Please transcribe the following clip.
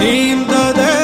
Neem the